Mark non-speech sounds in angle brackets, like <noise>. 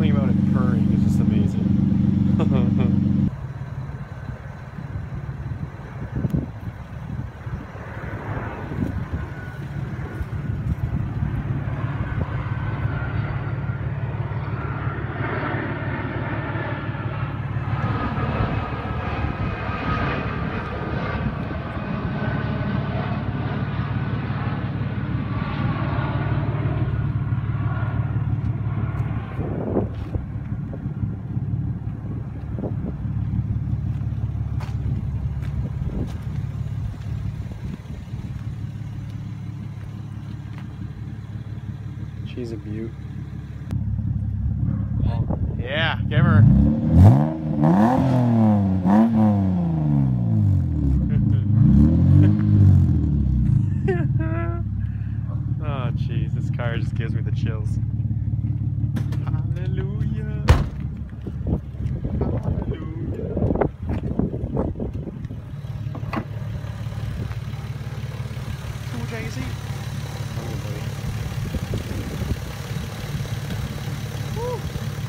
something about it purring is just amazing. She's a beaut. Yeah, give her. <laughs> oh jeez, this car just gives me the chills. Hallelujah. Hallelujah. Cool, Jay-Z. Come on, buddy.